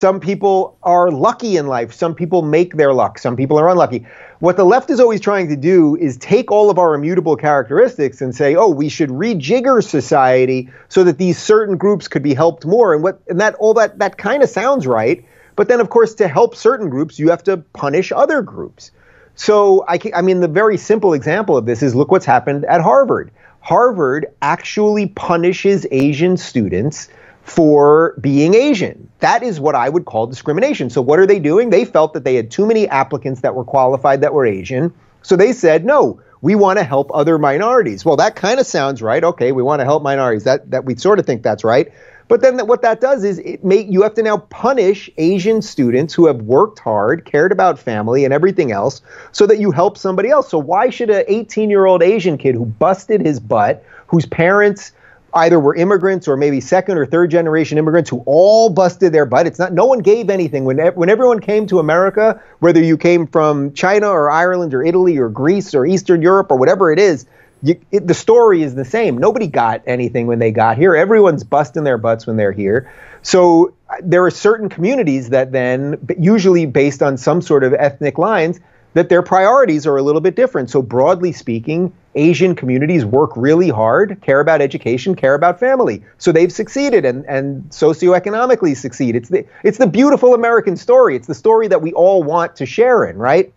some people are lucky in life. Some people make their luck. Some people are unlucky. What the left is always trying to do is take all of our immutable characteristics and say, "Oh, we should rejigger society so that these certain groups could be helped more." And what and that all that that kind of sounds right. But then, of course, to help certain groups, you have to punish other groups. So I, I mean, the very simple example of this is look what's happened at Harvard. Harvard actually punishes Asian students for being Asian. That is what I would call discrimination. So, what are they doing? They felt that they had too many applicants that were qualified that were Asian. So, they said, no, we want to help other minorities. Well, that kind of sounds right. Okay, we want to help minorities. That, that we sort of think that's right. But then what that does is it make you have to now punish Asian students who have worked hard, cared about family and everything else, so that you help somebody else. So why should an 18-year-old Asian kid who busted his butt, whose parents either were immigrants or maybe second or third generation immigrants who all busted their butt. It's not no one gave anything when when everyone came to America, whether you came from China or Ireland or Italy or Greece or Eastern Europe or whatever it is. You, it, the story is the same. Nobody got anything when they got here. Everyone's busting their butts when they're here. So uh, there are certain communities that then, usually based on some sort of ethnic lines, that their priorities are a little bit different. So, broadly speaking, Asian communities work really hard, care about education, care about family. So they've succeeded and, and socioeconomically succeed. It's the, it's the beautiful American story. It's the story that we all want to share in, right?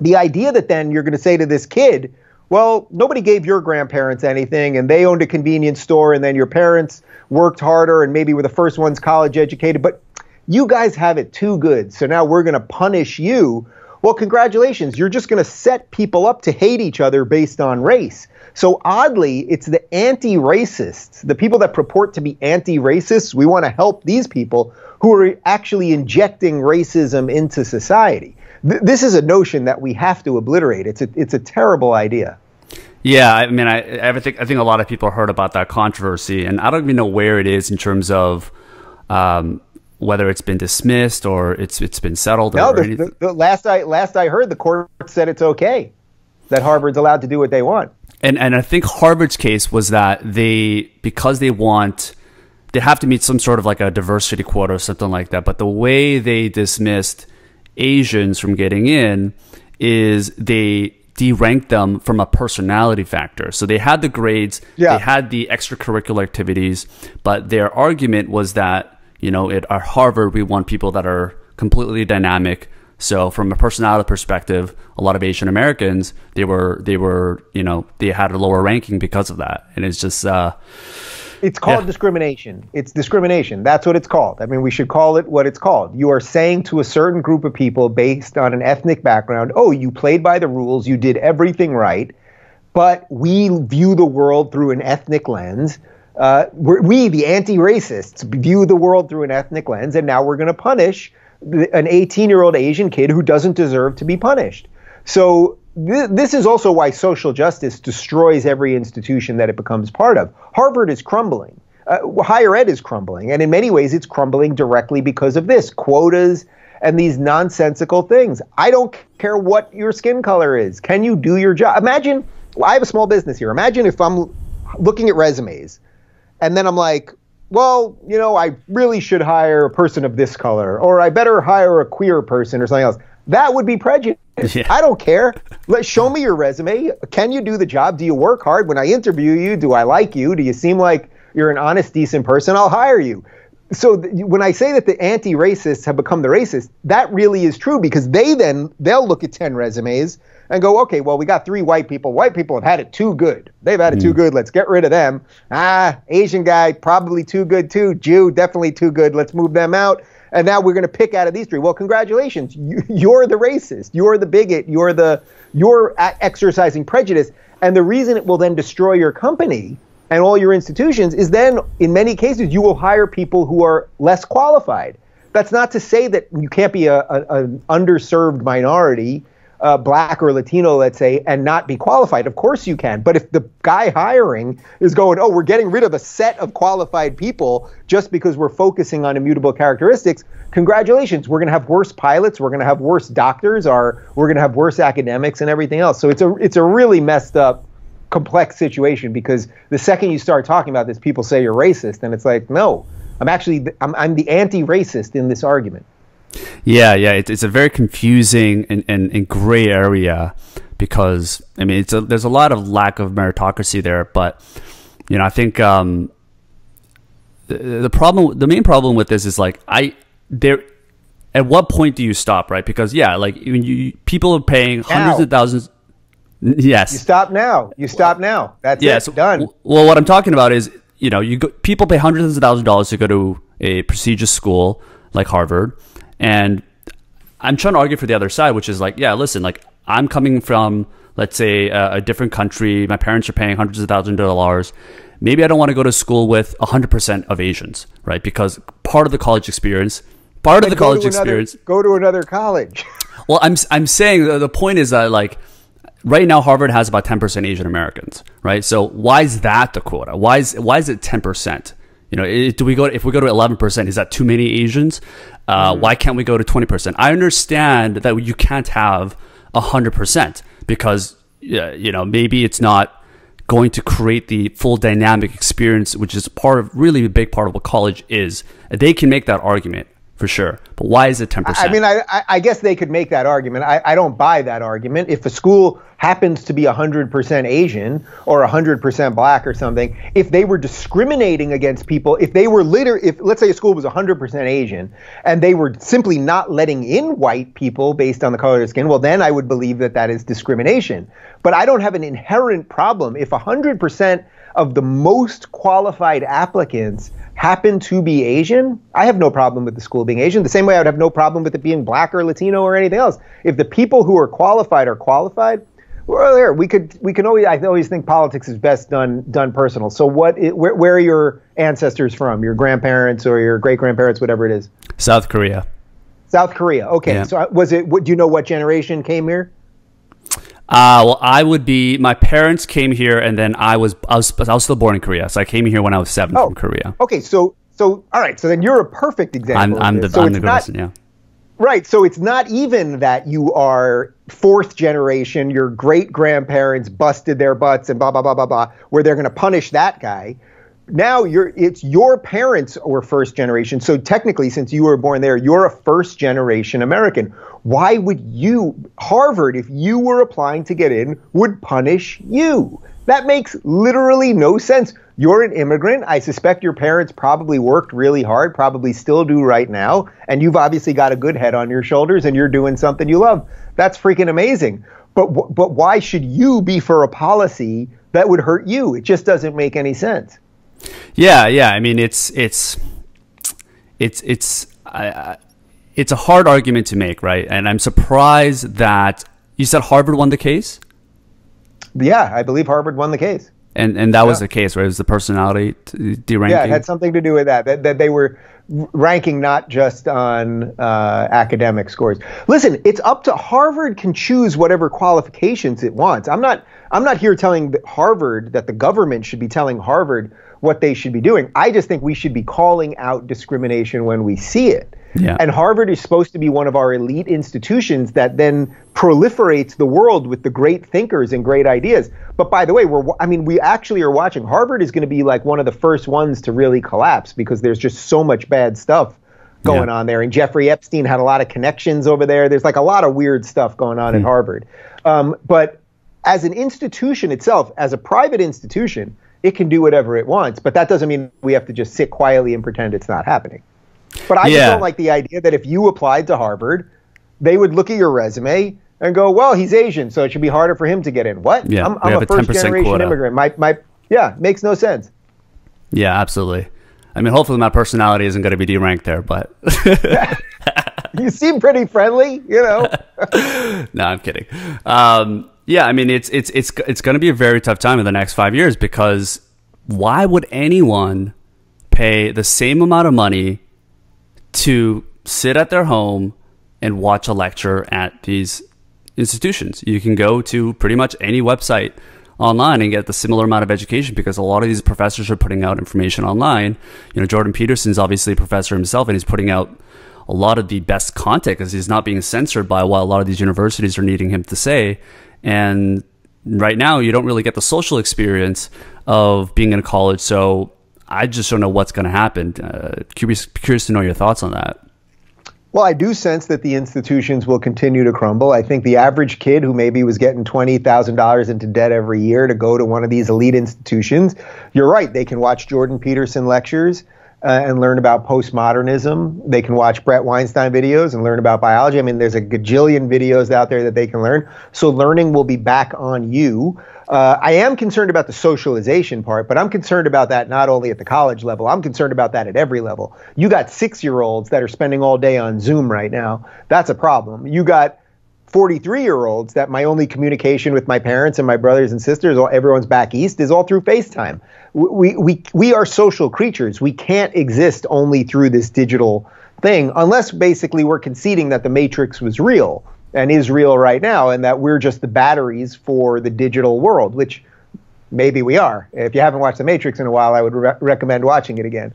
The idea that then you're going to say to this kid, well, nobody gave your grandparents anything and they owned a convenience store and then your parents worked harder and maybe were the first ones college educated, but you guys have it too good. So now we're going to punish you well, congratulations. You're just going to set people up to hate each other based on race. So oddly, it's the anti racists, the people that purport to be anti racists. We want to help these people who are actually injecting racism into society. Th- this is a notion that we have to obliterate. It's a, it's a terrible idea. Yeah, I mean, I, I think I think a lot of people heard about that controversy, and I don't even know where it is in terms of um, whether it's been dismissed or it's it's been settled. No, the, the, the, last I last I heard, the court said it's okay that Harvard's allowed to do what they want. And and I think Harvard's case was that they because they want they have to meet some sort of like a diversity quota or something like that. But the way they dismissed Asians from getting in is they deranked them from a personality factor. So they had the grades, yeah. they had the extracurricular activities, but their argument was that you know, at our Harvard, we want people that are completely dynamic. So from a personality perspective, a lot of Asian Americans, they were, they were, you know, they had a lower ranking because of that. And it's just, uh, it's called yeah. discrimination. It's discrimination. That's what it's called. I mean, we should call it what it's called. You are saying to a certain group of people based on an ethnic background, oh, you played by the rules, you did everything right, but we view the world through an ethnic lens uh, we, the anti-racists, view the world through an ethnic lens, and now we're going to punish an 18-year-old Asian kid who doesn't deserve to be punished. So th- this is also why social justice destroys every institution that it becomes part of. Harvard is crumbling. Uh, higher ed is crumbling, and in many ways, it's crumbling directly because of this quotas and these nonsensical things. I don't care what your skin color is. Can you do your job? Imagine. I have a small business here. Imagine if I'm looking at resumes and then I'm like, well, you know, I really should hire a person of this color, or I better hire a queer person or something else. That would be prejudice. Yeah. I don't care. Let show me your resume. Can you do the job? Do you work hard? When I interview you, do I like you? Do you seem like you're an honest, decent person? I'll hire you. So th- when I say that the anti-racists have become the racists, that really is true because they then they'll look at 10 resumes and go, okay, well, we got three white people. White people have had it too good. They've had it mm. too good. Let's get rid of them. Ah, Asian guy, probably too good too. Jew, definitely too good. Let's move them out. And now we're going to pick out of these three. Well, congratulations. You're the racist. You're the bigot. You're the you're exercising prejudice. And the reason it will then destroy your company and all your institutions is then, in many cases, you will hire people who are less qualified. That's not to say that you can't be a, a, an underserved minority uh, black or Latino, let's say, and not be qualified. Of course you can. But if the guy hiring is going, oh, we're getting rid of a set of qualified people just because we're focusing on immutable characteristics, congratulations. We're going to have worse pilots. We're going to have worse doctors. Or we're going to have worse academics and everything else. So it's a it's a really messed up complex situation because the second you start talking about this, people say you're racist, and it's like, no, I'm actually I'm, I'm the anti-racist in this argument. Yeah, yeah, it, it's a very confusing and, and, and gray area because I mean, it's a, there's a lot of lack of meritocracy there, but you know, I think um, the, the problem, the main problem with this is like I there. At what point do you stop, right? Because yeah, like when you people are paying hundreds of thousands. Yes, You stop now. You stop now. That's yeah, it. so- Done. Well, what I'm talking about is, you know, you go, people pay hundreds of thousands of dollars to go to a prestigious school like Harvard, and I'm trying to argue for the other side, which is like, yeah, listen, like I'm coming from, let's say, a, a different country. My parents are paying hundreds of thousands of dollars. Maybe I don't want to go to school with 100% of Asians, right? Because part of the college experience, part of the college another- experience, Go to another college. well, I'm I'm saying the, the point is that like right now Harvard has about 10% Asian Americans, right? So why is that the quota? Why is why is it 10%? You know, it, do we go if we go to 11%, is that too many Asians? Uh, Why can't we go to 20%? I understand that you can't have 100% because you know, maybe it's not going to create the full dynamic experience, which is part of really a big part of what college is. They can make that argument for sure, but why is it 10%? I mean, I, I- I guess they could make that argument. I, I don't buy that argument. If a school happens to be 100% Asian or 100% black or something, if they were discriminating against people, if they were liter, if let's say a school was 100% Asian and they were simply not letting in white people based on the color of their skin, well, then I would believe that that is discrimination. But I don't have an inherent problem if 100% of the most qualified applicants happen to be Asian, I have no problem with the school being Asian. The same way I would have no problem with it being black or Latino or anything else. If the people who are qualified are qualified, well, there we could we can always I always think politics is best done done personal. So what where, where are your ancestors from? Your grandparents or your great grandparents, whatever it is. South Korea. South Korea. Okay, Yeah. so uh, was it? What, do you know what generation came here? Uh, well, I would be. My parents came here, and then I was I was I was still born in Korea, so I came here when I was seven Oh. from Korea. Okay, so so all right, so then you're a perfect example. I'm I'm the so I'm the person, yeah. Right. So it's not even that you are fourth generation, your great grandparents busted their butts and blah blah blah blah blah, where they're going to punish that guy. Now you're it's your parents were first generation. So technically, since you were born there, you're a first generation American. Why would you Harvard, if you were applying to get in, would punish you? That makes literally no sense. You're an immigrant. I suspect your parents probably worked really hard, probably still do right now, and you've obviously got a good head on your shoulders and you're doing something you love. That's freaking amazing. But but why should you be for a policy that would hurt you? It just doesn't make any sense. Yeah, yeah. I mean, it's it's it's it's I, it's a hard argument to make, right? And I'm surprised that you said Harvard won the case, Yeah, I believe Harvard won the case. and and that was the case, right? It was the personality deranking. Yeah, it had something to do with that. That, that they were ranking not just on uh, academic scores. Listen, it's up to Harvard can choose whatever qualifications it wants. I'm not. I'm not here telling Harvard that the government should be telling Harvard what they should be doing. I just think we should be calling out discrimination when we see it. Yeah. And Harvard is supposed to be one of our elite institutions that then proliferates the world with the great thinkers and great ideas. But by the way, we're I mean we actually are watching Harvard is going to be like one of the first ones to really collapse because there's just so much bad stuff going Yeah. on there. And Jeffrey Epstein had a lot of connections over there. There's like a lot of weird stuff going on at Harvard. Um, but as an institution itself, as a private institution, it can do whatever it wants. But that doesn't mean we have to just sit quietly and pretend it's not happening. But I just don't like the idea that if you applied to Harvard, they would look at your resume and go, "Well, he's Asian, so it should be harder for him to get in." What? Yeah, I'm, I'm a a first generation quota. immigrant. My my yeah, makes no sense. Yeah, absolutely. I mean, hopefully my personality isn't going to be deranked there, but You seem pretty friendly, you know. no, I'm kidding. Um, yeah, I mean, it's it's it's it's going to be a very tough time in the next five years because why would anyone pay the same amount of money to sit at their home and watch a lecture at these institutions? You can go to pretty much any website online and get the similar amount of education because a lot of these professors are putting out information online. You know, Jordan Peterson's obviously a professor himself and he's putting out a lot of the best content because he's not being censored by what a lot of these universities are needing him to say. And right now, you don't really get the social experience of being in college. So I just don't know what's going to happen. Uh, curious, curious to know your thoughts on that. Well, I do sense that the institutions will continue to crumble. I think the average kid who maybe was getting $20,000 into debt every year to go to one of these elite institutions, you're right, they can watch Jordan Peterson lectures uh, and learn about postmodernism. They can watch Bret Weinstein videos and learn about biology. I mean, there's a gajillion videos out there that they can learn. So learning will be back on you. Uh, I am concerned about the socialization part, but I'm concerned about that not only at the college level, I'm concerned about that at every level. You got six year olds that are spending all day on Zoom right now. That's a problem. You got 43 year olds that my only communication with my parents and my brothers and sisters, or everyone's back east, is all through FaceTime. We, we, we are social creatures. We can't exist only through this digital thing unless basically we're conceding that the Matrix was real and is real right now, and that we're just the batteries for the digital world, which maybe we are. If you haven't watched The Matrix in a while, I would re- recommend watching it again.